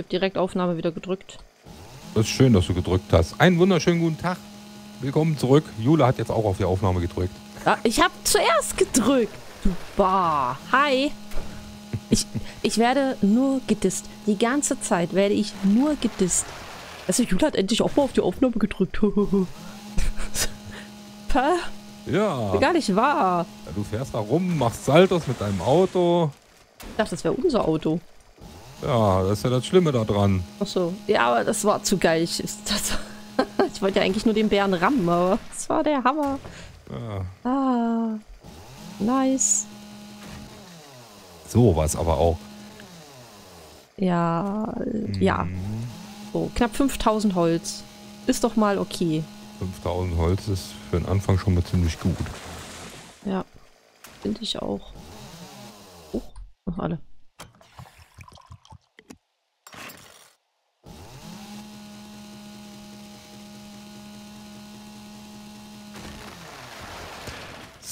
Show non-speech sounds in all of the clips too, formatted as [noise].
Ich habe direkt Aufnahme wieder gedrückt. Das ist schön, dass du gedrückt hast. Einen wunderschönen guten Tag. Willkommen zurück. Jule hat jetzt auch auf die Aufnahme gedrückt. Ah, ich habe zuerst gedrückt. Du Bah. Hi. Ich, ich werde nur gedisst. Die ganze Zeit werde ich nur gedisst. Also Jule hat endlich auch mal auf die Aufnahme gedrückt. [laughs] Pah, Ja. gar nicht wahr. ja. Du fährst da rum, machst Saltos mit deinem Auto. Ich dachte, das wäre unser Auto. Ja, das ist ja das Schlimme da dran. Achso. Ja, aber das war zu geil. Ich, das, [laughs] ich wollte ja eigentlich nur den Bären rammen, aber das war der Hammer. Ja. Ah. Nice. So was aber auch. Ja, äh, ja. Mhm. So, knapp 5000 Holz. Ist doch mal okay. 5000 Holz ist für den Anfang schon mal ziemlich gut. Ja. Finde ich auch. Oh, noch alle.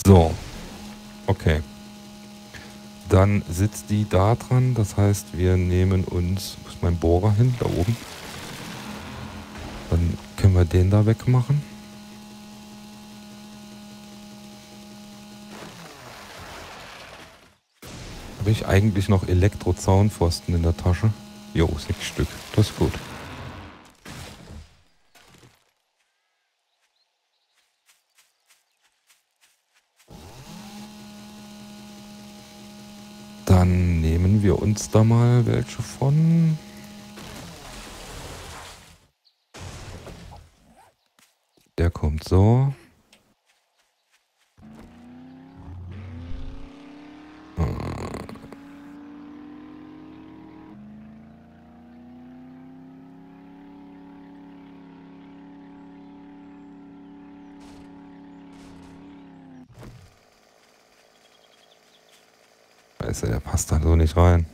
So. Okay. Dann sitzt die da dran. Das heißt, wir nehmen uns. Wo ist mein Bohrer hin? Da oben. Dann können wir den da wegmachen. Habe ich eigentlich noch Elektro-Zaunpfosten in der Tasche? Jo, sechs Stück. Das ist gut. Dann uns da mal welche von. Der kommt so. Scheiße, der passt da so nicht rein.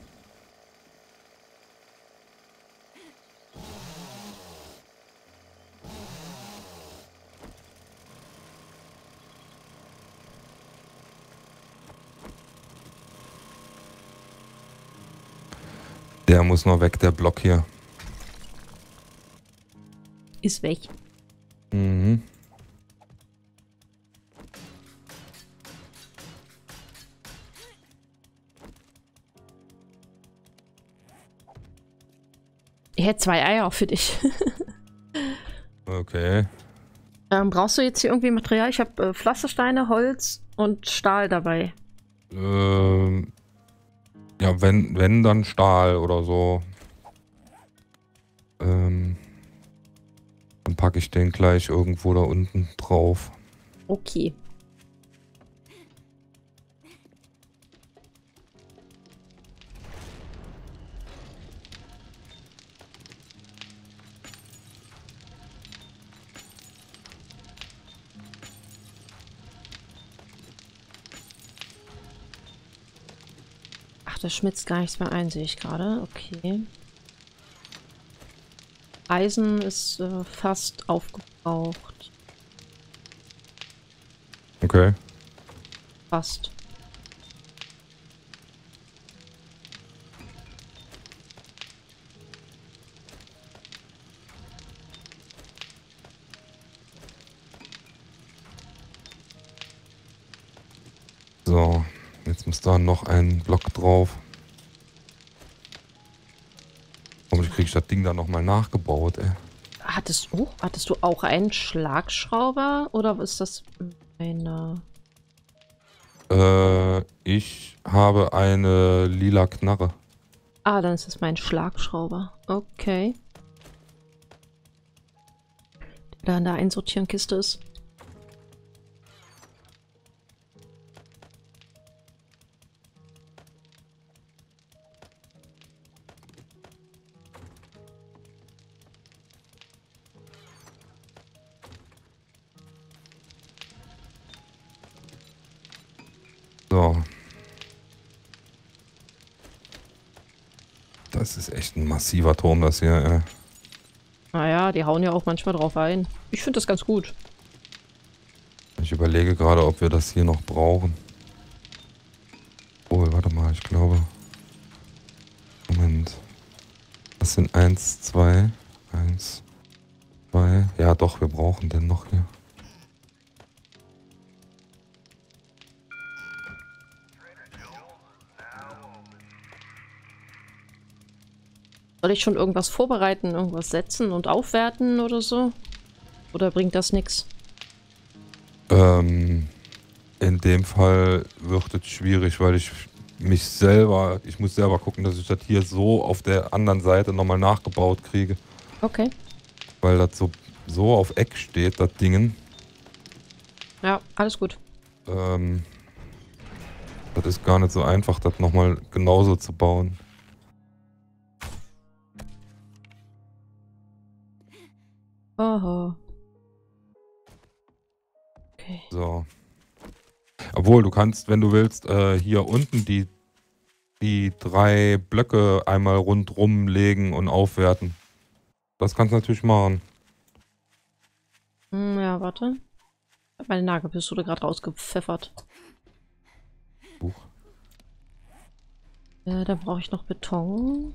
Der muss noch weg, der Block hier. Ist weg. Mhm. Ich hätte zwei Eier auch für dich. [laughs] Okay. ähm, brauchst du jetzt hier irgendwie Material? Ich habe äh, Pflastersteine, Holz und Stahl dabei. Ähm, ja, wenn, wenn dann Stahl oder so. Ähm, dann packe ich den gleich irgendwo da unten drauf. Okay. Das schmitzt gar nichts mehr ein, sehe ich gerade. Okay. Eisen ist äh, fast aufgebraucht. Okay. Fast. Noch ein Block drauf. Warum kriege ich das Ding da nochmal nachgebaut, ey? Hattest, oh, hattest du auch einen Schlagschrauber oder ist das eine? Äh, ich habe eine lila Knarre. Ah, dann ist das mein Schlagschrauber. Okay. Der da in der Einsortierenkiste ist. Massiver Turm, das hier, ey. Naja, die hauen ja auch manchmal drauf ein. Ich finde das ganz gut. Ich überlege gerade, ob wir das hier noch brauchen. Oh, warte mal, ich glaube. Moment. Das sind eins, zwei, eins, zwei. Ja, doch, wir brauchen den noch hier. Soll ich schon irgendwas vorbereiten, irgendwas setzen und aufwerten oder so? Oder bringt das nichts? Ähm, in dem Fall wird es schwierig, weil ich mich selber, ich muss selber gucken, dass ich das hier so auf der anderen Seite nochmal nachgebaut kriege. Okay. Weil das so, so auf Eck steht, das Dingen. Ja, alles gut. Ähm, das ist gar nicht so einfach, das nochmal genauso zu bauen. Aha. Okay. So. Obwohl, du kannst, wenn du willst, äh, hier unten die, die drei Blöcke einmal rundrum legen und aufwerten. Das kannst du natürlich machen. Hm, ja, warte. Meine Nagelpistole gerade rausgepfeffert. Buch. Äh, da brauche ich noch Beton.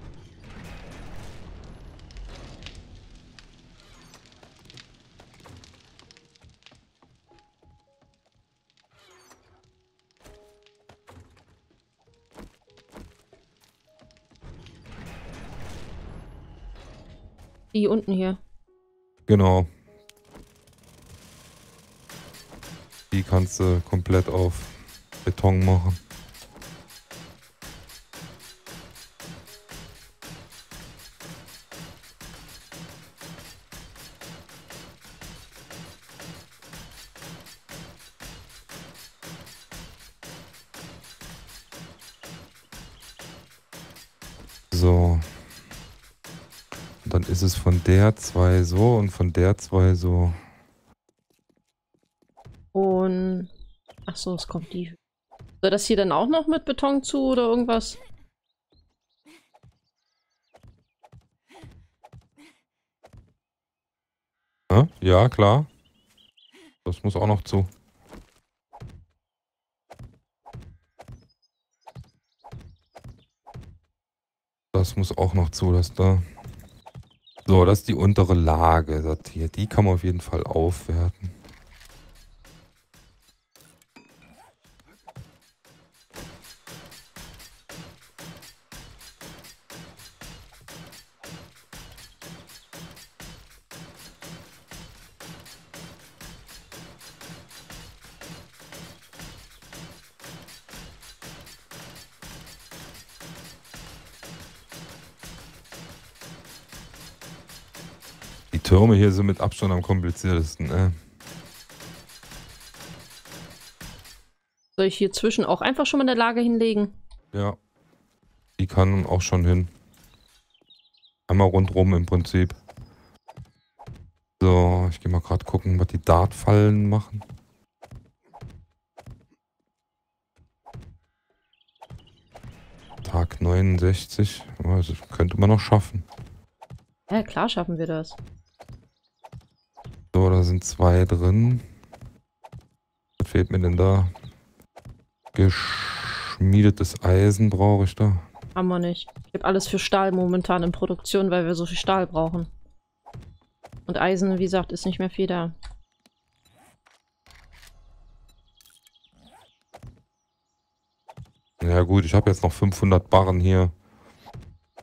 Die unten hier. Genau. Die kannst du komplett auf Beton machen. Der zwei so und von der zwei so. Und. Ach so, es kommt die. Soll das hier dann auch noch mit Beton zu oder irgendwas? Ja, ja klar. Das muss auch noch zu. Das muss auch noch zu, dass da. So, das ist die untere Lage. Hier. Die kann man auf jeden Fall aufwerten. Türme hier sind mit Abstand am kompliziertesten. Ne? Soll ich hier zwischen auch einfach schon mal eine Lage hinlegen? Ja. Die kann auch schon hin. Einmal rundrum im Prinzip. So, ich gehe mal gerade gucken, was die Dartfallen machen. Tag 69. Also könnte man noch schaffen. Ja, klar schaffen wir das. Sind zwei drin. Was fehlt mir denn da? Geschmiedetes Eisen brauche ich da. Haben wir nicht. Ich habe alles für Stahl momentan in Produktion, weil wir so viel Stahl brauchen. Und Eisen, wie gesagt, ist nicht mehr viel da. Ja gut, ich habe jetzt noch 500 Barren hier.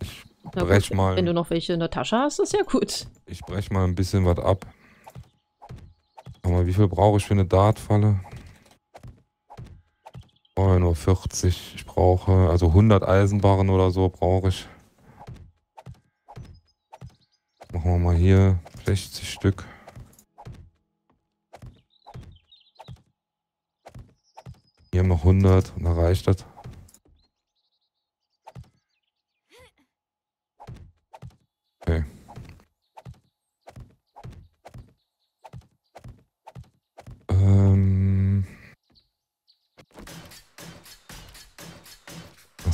Ich brech mal, Wenn du noch welche in der Tasche hast, ist ja gut. ich brech mal ein bisschen was ab. Mal, wie viel brauche ich für eine Dartfalle? Nur 40. Ich brauche, also 100 Eisenbarren oder so brauche ich. Machen wir mal hier 60 Stück. Hier noch 100 und da reicht das. Okay.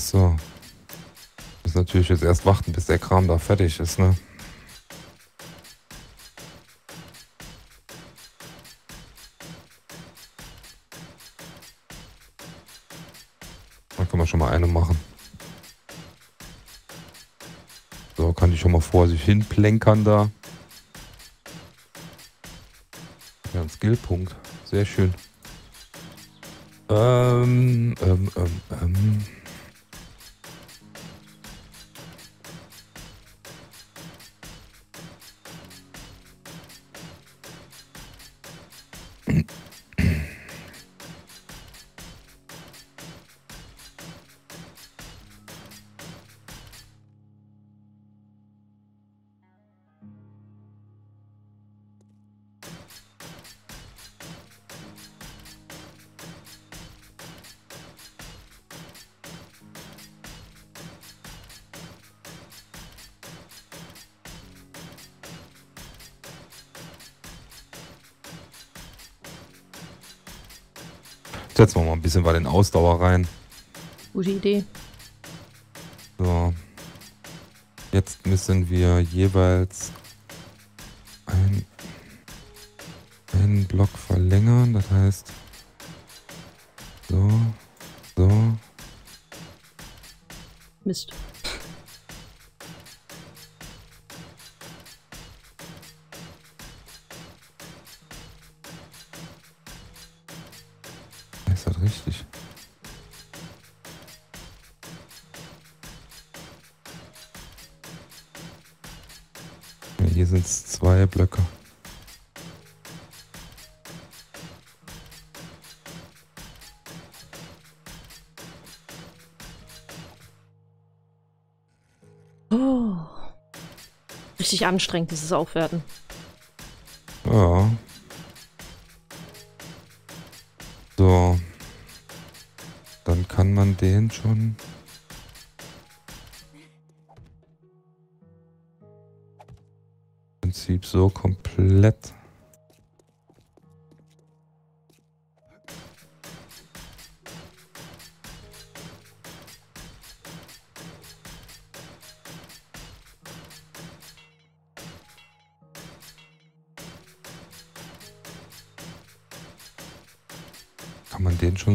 So. Muss natürlich jetzt erst warten, bis der Kram da fertig ist, ne? Da können wir schon mal eine machen. So, kann ich schon mal vor sich hin plänkern da. Ja, ein Skillpunkt. Sehr schön. Ähm, ähm, ähm, ähm. Setzen wir mal ein bisschen bei den Ausdauer rein. Gute Idee. So. Jetzt müssen wir jeweils ein, einen Block verlängern. Das heißt, so, so. Mist. Anstrengend, dieses Aufwerten. Ja. So. Dann kann man den schon. Im Prinzip so komplett.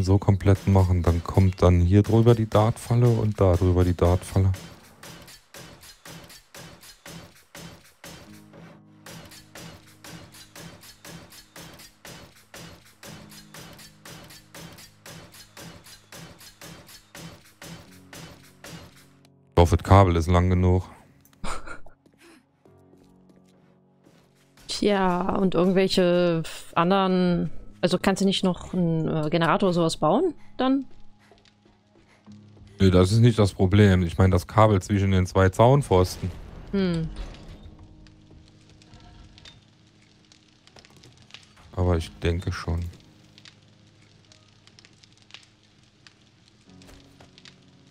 So komplett machen. Dann kommt dann hier drüber die Dartfalle und da drüber die Dartfalle. Ich hoffe, das Kabel ist lang genug. Tja, und irgendwelche anderen. Also kannst du nicht noch einen äh, Generator oder sowas bauen? Dann? Nee, das ist nicht das Problem. Ich meine das Kabel zwischen den zwei Zaunpfosten. Hm. Aber ich denke schon.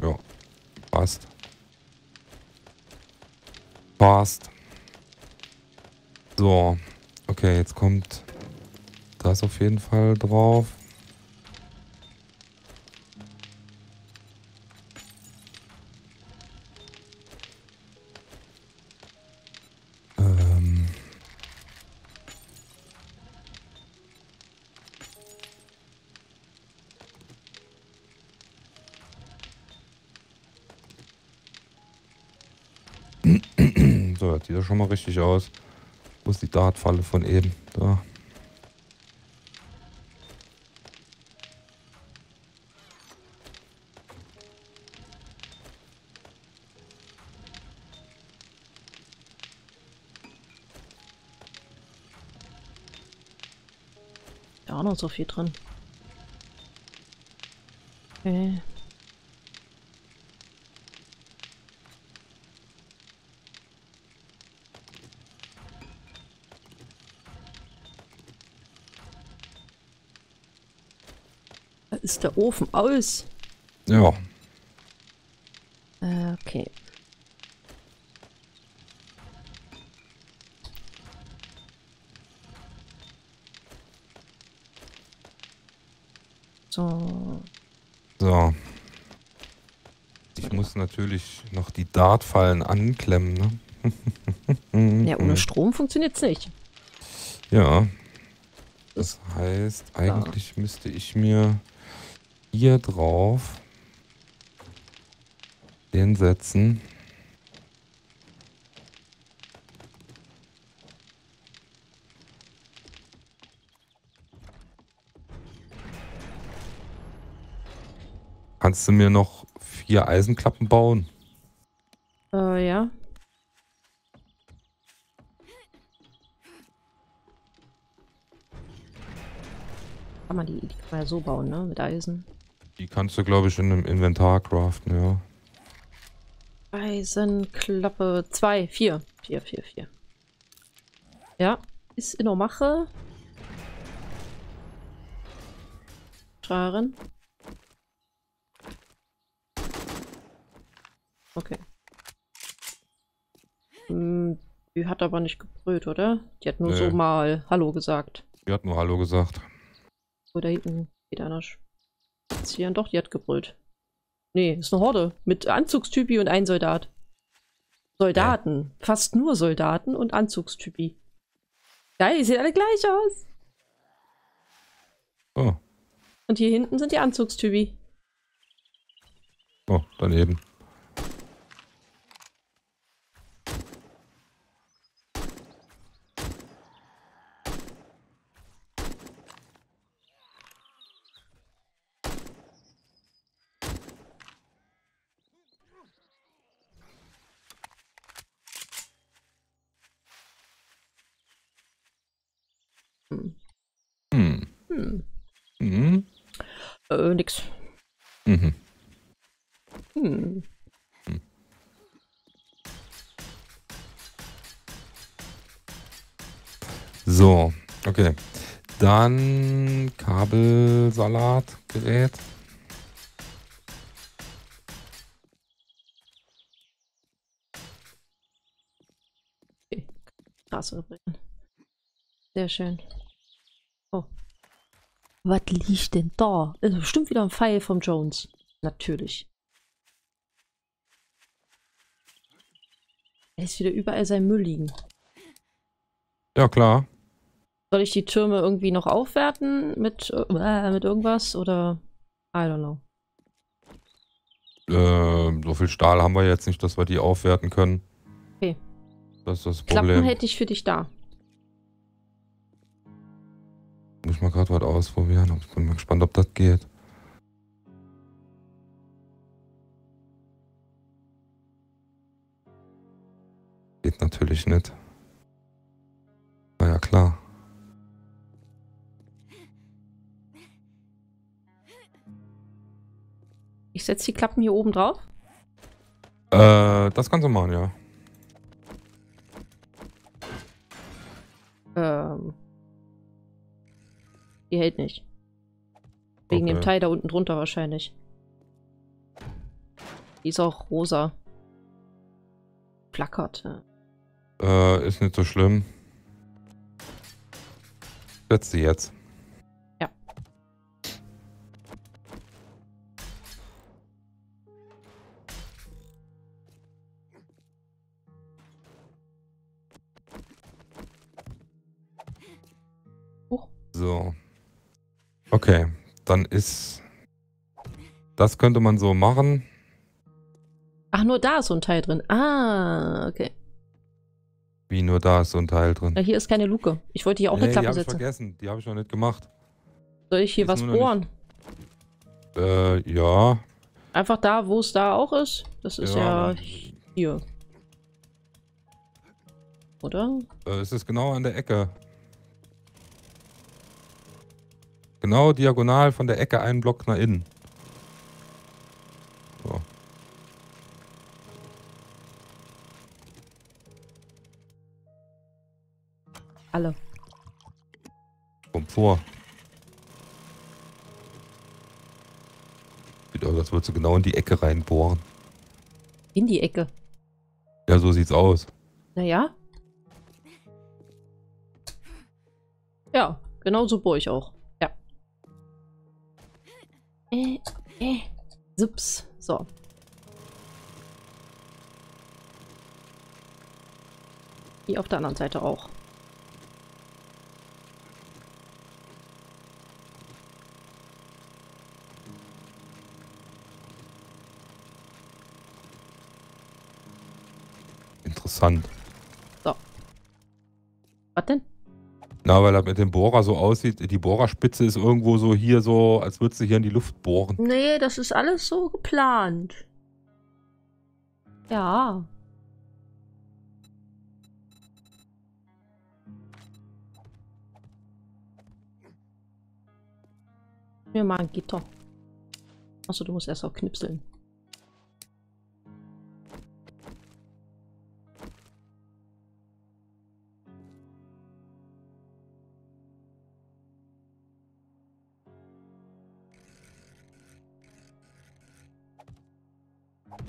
Ja, passt. Passt. So, okay, jetzt kommt das auf jeden Fall drauf. Ähm. [clears throat] So, das sieht ja schon mal richtig aus. Wo ist die Dartfalle von eben? Da. So viel drin. Okay. Da ist der Ofen aus. Ja, Äh, Okay. So. so. Ich muss natürlich noch die Dartfallen anklemmen, ne? [laughs] Ja, ohne Strom funktioniert's nicht. Ja. Das heißt, eigentlich müsste ich mir hier drauf den setzen. Kannst du mir noch vier Eisenklappen bauen? Äh, ja. Kann man die, die kann man ja so bauen, ne? Mit Eisen. Die kannst du, glaube ich, in einem Inventar craften, ja. Eisenklappe 2, 4. 4, 4, 4. Ja, ist in der Mache. Scharen. Okay. Hm, die hat aber nicht gebrüllt, oder? Die hat nur Nee. so mal Hallo gesagt. Die hat nur Hallo gesagt. Oh, da hinten geht einer spazieren. Doch, die hat gebrüllt. Nee, ist eine Horde. Mit Anzugstypi und ein Soldat. Soldaten. Fast nur Soldaten und Anzugstypi. Geil, die sehen alle gleich aus. Oh, Und hier hinten sind die Anzugstypi. oh, daneben. Hm. Hm. Hm. Mhm. Äh, nix. Mhm. Hm. So, okay. Dann Kabelsalatgerät. Straße bringen. Sehr schön. Was liegt denn da? Ist bestimmt wieder ein Pfeil vom Jones. Natürlich. Er ist wieder überall sein Müll liegen. Ja, klar. Soll ich die Türme irgendwie noch aufwerten mit, äh, mit irgendwas oder I don't know. Äh, so viel Stahl haben wir jetzt nicht, dass wir die aufwerten können. Okay. Das ist das Klappen Problem. hätte ich für dich da. Muss ich mal gerade was ausprobieren. Ich bin mal gespannt, ob das geht. Geht natürlich nicht. Na ja, klar. Ich setze die Klappen hier oben drauf. Äh, das kannst du machen, ja. Ähm. Die hält nicht. Wegen dem Okay. Teil da unten drunter wahrscheinlich. Die ist auch rosa. Flackert. Äh, ist nicht so schlimm. Setz sie jetzt. Ja. So. Okay, dann ist. Das könnte man so machen. Ach, nur da ist so ein Teil drin. Ah, okay. Wie nur da ist so ein Teil drin. Ja, hier ist keine Luke. Ich wollte hier auch Nee, eine die Klappe habe ich setzen. vergessen. Die habe ich noch nicht gemacht. Soll ich hier Die ist was bohren? Äh, ja. Einfach da, wo es da auch ist? Das ist ja, Ja. hier. Oder? Äh, es ist genau an der Ecke. Genau diagonal von der Ecke einen Block nach innen. So. Alle. Kommt vor. Sieht aus, als würdest du genau in die Ecke reinbohren. In die Ecke. Ja, so sieht's aus. Naja. Ja, genau so bohre ich auch. Sups. So. Hier auf der anderen Seite auch. Interessant. Na, weil das mit dem Bohrer so aussieht, die Bohrerspitze ist irgendwo so hier so, als würdest du hier in die Luft bohren. Nee, das ist alles so geplant. Ja. Mir mal ein Gitter. Achso, du musst erst auch knipseln.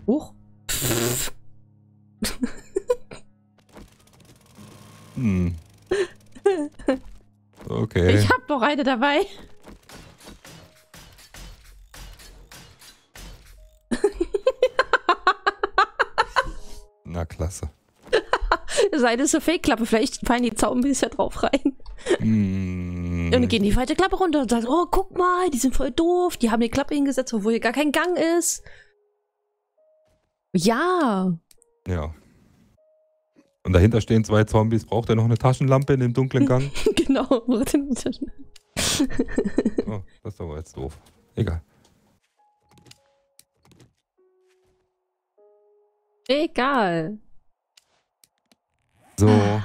Huch. Hm. Okay. Ich hab noch eine dabei. Na, klasse. Seine ist eine Fake-Klappe. Vielleicht fallen die Zaubenbiss ja drauf rein. Hm. Und dann gehen die zweite Klappe runter und sagen, oh, guck mal, die sind voll doof. Die haben die Klappe hingesetzt, obwohl hier gar kein Gang ist. Ja. Ja. Und dahinter stehen zwei Zombies. Braucht er noch eine Taschenlampe in dem dunklen [laughs] Gang? genau. Oh, das ist aber jetzt doof. Egal. Egal. So.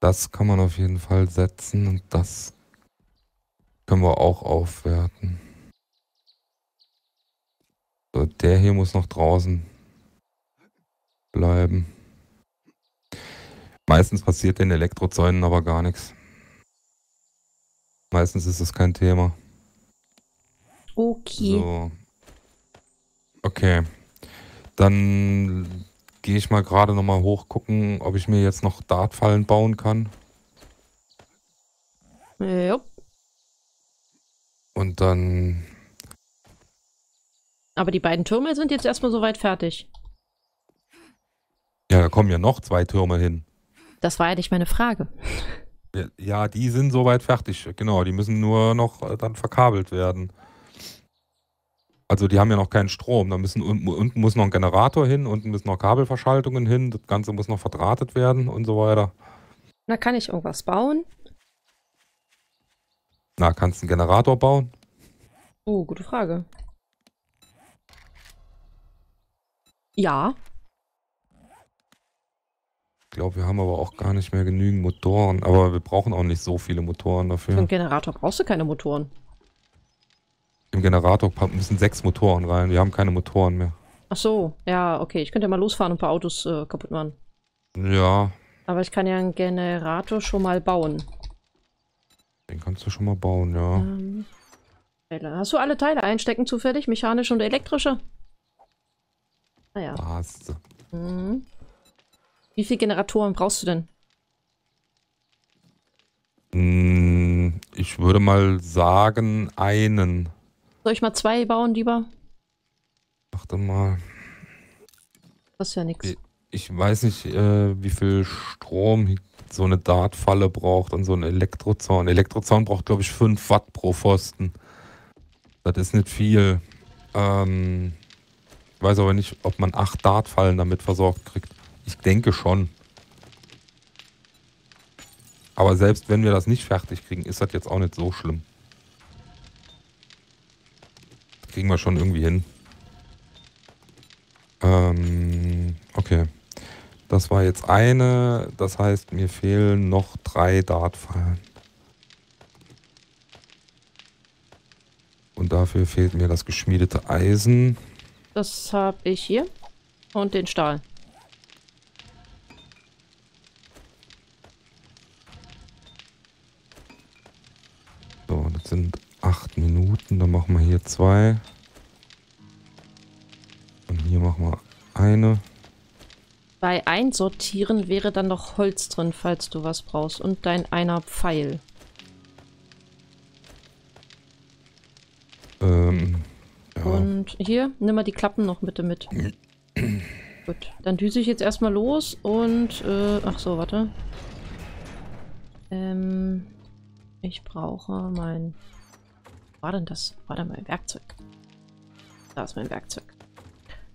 Das kann man auf jeden Fall setzen und das können wir auch aufwerten. So, der hier muss noch draußen bleiben. Meistens passiert den Elektrozäunen aber gar nichts. Meistens ist es kein Thema. Okay. So. Okay. Dann gehe ich mal gerade nochmal hoch gucken, ob ich mir jetzt noch Dartfallen bauen kann. Ja. Und dann. Aber die beiden Türme sind jetzt erstmal soweit fertig. Ja, da kommen ja noch zwei Türme hin. Das war ja nicht meine Frage. Ja, die sind soweit fertig. Genau, die müssen nur noch äh, dann verkabelt werden. Also die haben ja noch keinen Strom. Da müssen unten, muss noch ein Generator hin, unten müssen noch Kabelverschaltungen hin. Das Ganze muss noch verdrahtet werden und so weiter. Na, kann ich irgendwas bauen? Na, kannst du einen Generator bauen? Oh, gute Frage. Ja. Ich glaube, wir haben aber auch gar nicht mehr genügend Motoren. Aber wir brauchen auch nicht so viele Motoren Für einen dafür. Generator brauchst du keine Motoren. Im Generator müssen sechs Motoren rein. Wir haben keine Motoren mehr. Ach so, ja, okay. Ich könnte ja mal losfahren und ein paar Autos äh, kaputt machen. Ja, Aber ich kann ja einen Generator schon mal bauen. den kannst du schon mal bauen, ja. Ähm. Hast du alle Teile einstecken zufällig? Mechanische und elektrische? Naja. Was? Mhm. Wie viele Generatoren brauchst du denn? Hm, Ich würde mal sagen, einen. Soll ich mal zwei bauen, lieber? Warte mal. Das ist ja nichts. Ich- weiß nicht, äh, wie viel Strom so eine Dartfalle braucht und so ein Elektrozaun. Elektrozaun braucht, glaube ich, 5 Watt pro Pfosten. Das ist nicht viel. Ähm, ich weiß aber nicht, ob man 8 Dartfallen damit versorgt kriegt. Ich denke schon. Aber selbst wenn wir das nicht fertig kriegen, ist das jetzt auch nicht so schlimm. Kriegen wir schon irgendwie hin. Ähm, okay. Das war jetzt eine. Das heißt, mir fehlen noch drei Dartfallen. Und dafür fehlt mir das geschmiedete Eisen. Das habe ich hier. Und den Stahl. Machen wir hier zwei. Und hier machen wir eine. Bei Einsortieren wäre dann noch Holz drin, falls du was brauchst. Und dein einer Pfeil. Und hier, nimm mal die Klappen noch bitte mit. [clears throat] Gut, dann düse ich jetzt erstmal los und, äh, ach so, warte. Ähm, ich brauche mein, war denn das? War da mein Werkzeug? Da ist mein Werkzeug.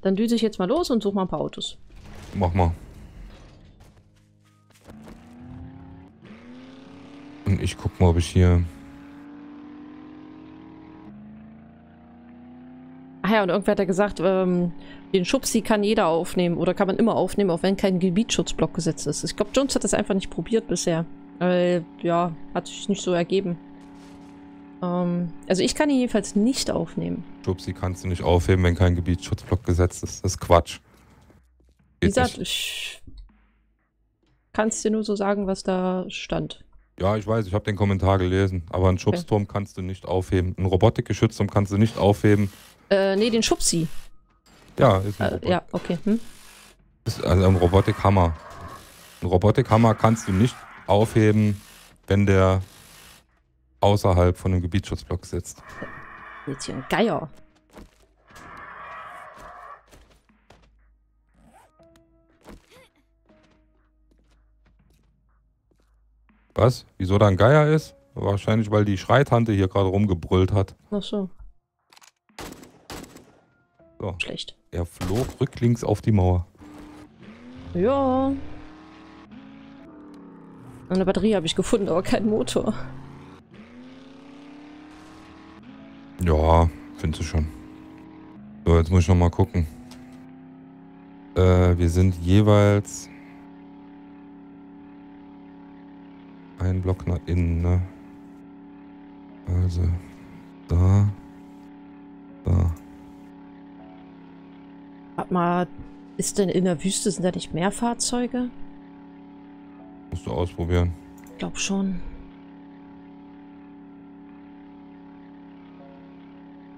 Dann düse ich jetzt mal los und suche mal ein paar Autos. Mach mal. Und ich guck mal, ob ich hier... Ach ja, und irgendwer hat ja gesagt, ähm, den Schubsi kann jeder aufnehmen oder kann man immer aufnehmen, auch wenn kein Gebietsschutzblock gesetzt ist. Ich glaube, Jones hat das einfach nicht probiert bisher. Weil, ja, hat sich nicht so ergeben. Ähm, also ich kann ihn jedenfalls nicht aufnehmen. Schubsi kannst du nicht aufheben, wenn kein Gebietsschutzblock gesetzt ist. Das ist Quatsch. Wie Geht gesagt, nicht. ich kann es dir nur so sagen, was da stand. Ja, ich weiß, ich habe den Kommentar gelesen. Aber einen Schubsturm kannst du nicht aufheben. Ein Robotikgeschützturm kannst du nicht aufheben. Äh, nee, den Schubsi. Ja, ist ein, Äh, Robot ja, okay. Hm? ist also ein Robotikhammer. Ein Robotikhammer kannst du nicht aufheben, wenn der außerhalb von einem Gebietsschutzblock sitzt. Jetzt hier ein Geier. Was? Wieso da ein Geier ist? Wahrscheinlich, weil die Schreitante hier gerade rumgebrüllt hat. Ach so. So. Schlecht. Er flog rücklings auf die Mauer. Ja. Eine Batterie habe ich gefunden, aber kein Motor. Ja, findest du schon. So, jetzt muss ich noch mal gucken. Äh, wir sind jeweils ein Block nach innen, ne? Also, da, da. Warte mal, ist denn in der Wüste, sind da nicht mehr Fahrzeuge? Musst du ausprobieren. Ich glaube schon.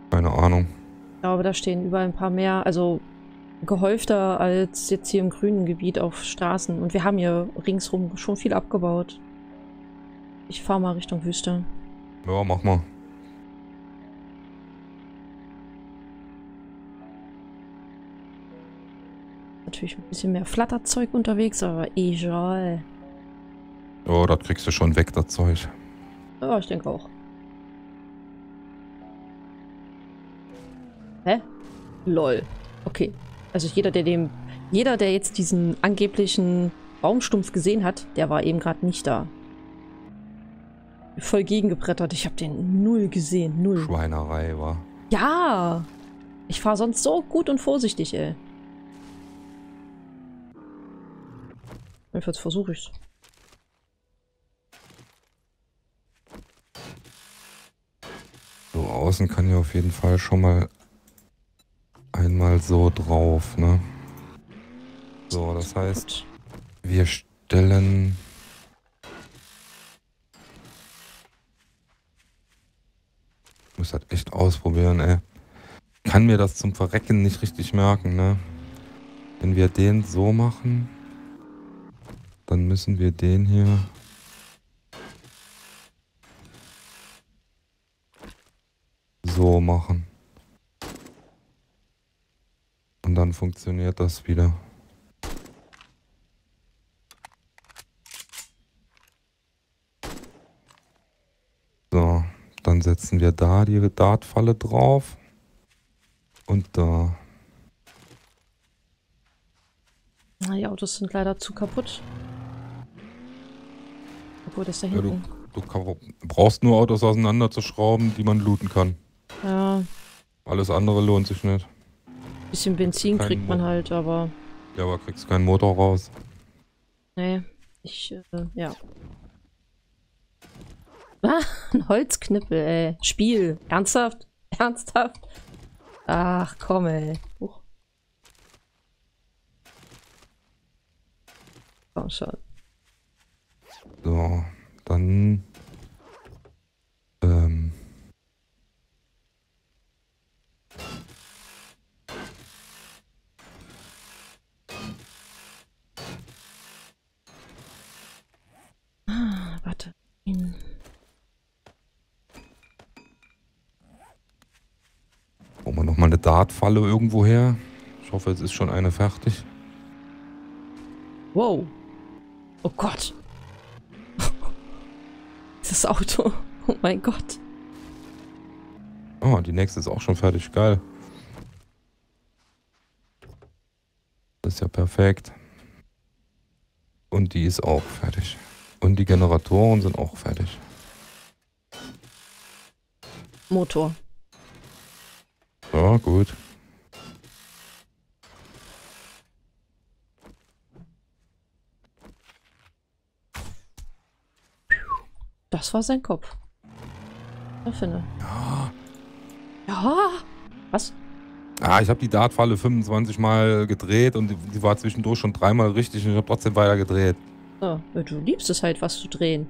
Keine Ahnung. Ich glaube, da stehen überall ein paar mehr, also gehäufter als jetzt hier im grünen Gebiet auf Straßen. Und wir haben hier ringsrum schon viel abgebaut. Ich fahre mal Richtung Wüste. Ja, mach mal. Natürlich ein bisschen mehr Flatterzeug unterwegs, aber egal. Ja, das kriegst du schon weg, das Zeug. Ja, ich denke auch. Hä? Lol. Okay. Also jeder, der dem. Jeder, der jetzt diesen angeblichen Baumstumpf gesehen hat, der war eben gerade nicht da. Voll gegengebrettert. Ich habe den null gesehen. Null. Schweinerei, war. Ja! Ich fahre sonst so gut und vorsichtig, ey. Jedenfalls versuche ich's. So, außen kann ja auf jeden Fall schon mal einmal so drauf, ne? So, das heißt, wir stellen... Ich muss das echt ausprobieren, ey. Kann mir das zum Verrecken nicht richtig merken, ne? Wenn wir den so machen, dann müssen wir den hier... so machen. Und dann funktioniert das wieder. So, dann setzen wir da die Dartfalle drauf. Und da. Na, die Autos sind leider zu kaputt. Obwohl, das da Ja, du, hinten. du brauchst nur Autos auseinanderzuschrauben, die man looten kann. Ja, Alles andere lohnt sich nicht. Bisschen Benzin Kein kriegt man halt, aber Ja, aber kriegst keinen Motor raus. nee, ich, äh, ja. Ah, [laughs] ein Holzknippel, ey. Spiel. Ernsthaft? [laughs] Ernsthaft? Ach, komm, ey. Huch. Komm schon. So, dann. Ähm. Ah, warte. Hm. Brauchen wir nochmal mal eine Dartfalle irgendwo her. Ich hoffe, es ist schon eine fertig. Wow. Oh Gott. [laughs] Das Auto. Oh mein Gott. Oh, die nächste ist auch schon fertig. Geil. Das ist ja perfekt. Und die ist auch fertig. Und die Generatoren sind auch fertig. Motor. Ja, gut. Das war sein Kopf. Ich finde. Ja. Ja. Was? Ah, ich habe die Dartfalle 25 Mal gedreht und die, die war zwischendurch schon dreimal richtig und ich habe trotzdem weiter gedreht. So, du liebst es halt, was zu drehen.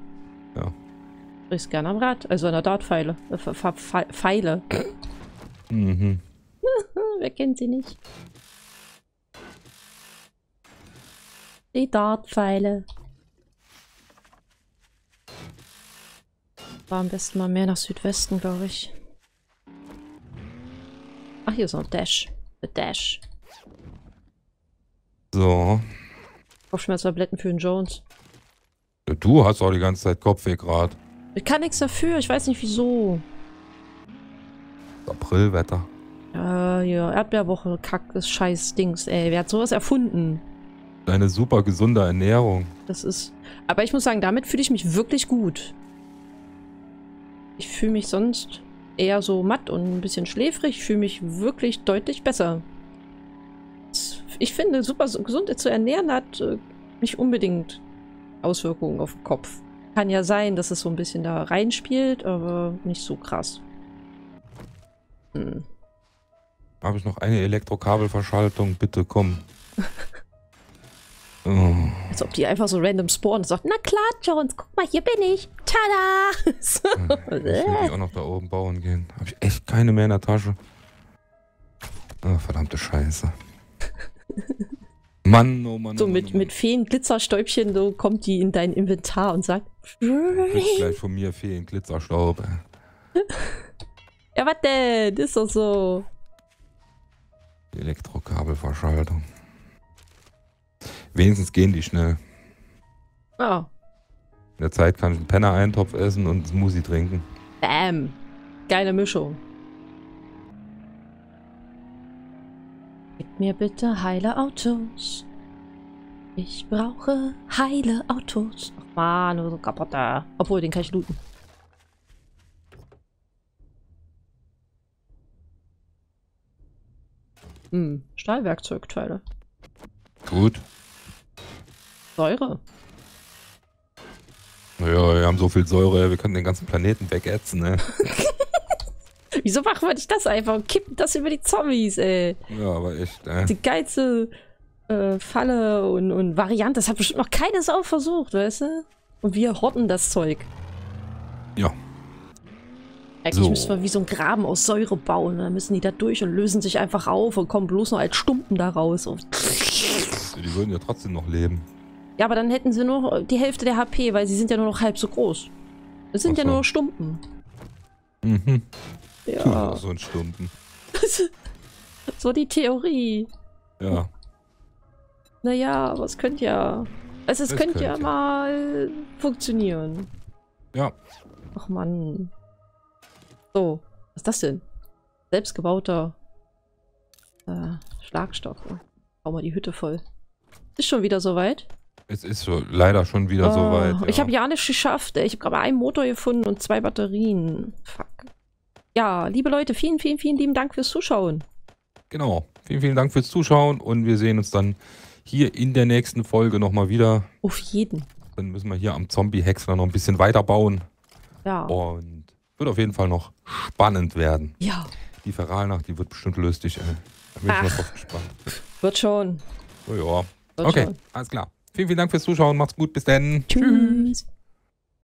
Ja. Du drehst gerne am Rad, also an der Dartpfeile. Äh, Pfe- Pfe- Pfe- Pfeile. Mhm. Hm, [laughs] Wer kennt sie nicht? Die Dartpfeile. War am besten mal mehr nach Südwesten, glaube ich. Ach, hier ist noch Dash. The Dash. So. Kopfschmerztabletten für den Jones. Du hast auch die ganze Zeit Kopfweh gerade. Ich kann nichts dafür, ich weiß nicht wieso. Aprilwetter. Ja, ja, Erdbeerwoche, Kack, das scheiß Dings, ey. Wer hat sowas erfunden? Eine super gesunde Ernährung. Das ist. Aber ich muss sagen, damit fühle ich mich wirklich gut. Ich fühle mich sonst eher so matt und ein bisschen schläfrig. Ich fühle mich wirklich deutlich besser. Das- Ich finde, super gesund zu ernähren hat äh, nicht unbedingt Auswirkungen auf den Kopf. Kann ja sein, dass es so ein bisschen da reinspielt, aber nicht so krass. Hm. Habe ich noch eine Elektrokabelverschaltung? Bitte komm. [laughs] oh. Als ob die einfach so random spawnen und sagt, na klar, Jones, guck mal, hier bin ich. Tada! So. [laughs] Ich will die auch noch da oben bauen gehen. Habe ich echt keine mehr in der Tasche. Ah, verdammte Scheiße. [laughs] Mann, oh Mann. So oh Mann, mit, oh Mann. mit Feen-Glitzerstäubchen, so kommt die in dein Inventar und sagt. Kriegst gleich von mir Feen Glitzerstaub. ey. Ja, was denn? Das ist doch so. Die Elektrokabelverschaltung. Wenigstens gehen die schnell. Ah, In der Zeit kann ich einen Penner-Eintopf essen und einen Smoothie trinken. bam. Geile Mischung. Gib mir bitte heile Autos. Ich brauche heile Autos. Ach man, so kaputter. Obwohl, den kann ich looten. Hm, Stahlwerkzeugteile. Gut. Säure. Naja, wir haben so viel Säure, wir können den ganzen Planeten wegätzen, ne? [laughs] Wieso machen wir nicht das einfach und kippen das über die Zombies, ey? Ja, aber echt, äh. Die geilste äh, Falle und, und Variante. Das hat bestimmt noch keine Sau versucht, weißt du? Und wir horten das Zeug. Ja. Eigentlich So. müssen wir wie so ein Graben aus Säure bauen. Dann müssen die da durch und lösen sich einfach auf und kommen bloß noch als Stumpen da raus. Die würden ja trotzdem noch leben. ja, aber dann hätten sie nur die Hälfte der HP, weil sie sind ja nur noch halb so groß. Das sind Ach ja so. nur noch Stumpen. Mhm. Ja, So ein Stunden. [laughs] so die Theorie. Ja. Naja, aber es könnte ja. Also es Es könnte ja könnte. mal funktionieren. Ja. Ach Mann. So, was ist das denn? Selbstgebauter äh, Schlagstock. Bau mal die Hütte voll. Ist schon wieder soweit. Es ist so, leider schon wieder so weit. Oh, Ich habe ja nicht geschafft. ey. Ich habe gerade einen Motor gefunden und zwei Batterien. Fuck. Ja, liebe Leute, vielen, vielen, vielen lieben Dank fürs Zuschauen. Genau. Vielen, vielen Dank fürs Zuschauen und wir sehen uns dann hier in der nächsten Folge nochmal wieder. Auf jeden. Dann müssen wir hier am Zombie-Hexler noch ein bisschen weiterbauen. Ja. Und wird auf jeden Fall noch spannend werden. Ja, Die Feralnacht, die wird bestimmt lustig. Ey. Da bin ich mal Ach. drauf gespannt. wird schon. Oh ja. Wird Okay, schon. alles klar. Vielen, vielen Dank fürs Zuschauen. Macht's gut. Bis dann. Tschüss.